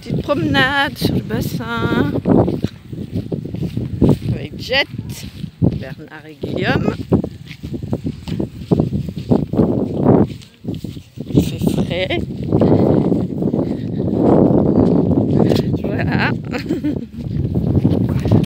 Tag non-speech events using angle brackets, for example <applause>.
petite promenade sur le bassin avec Jet, Bernard et Guillaume. Il fait frais. Voilà. <laughs>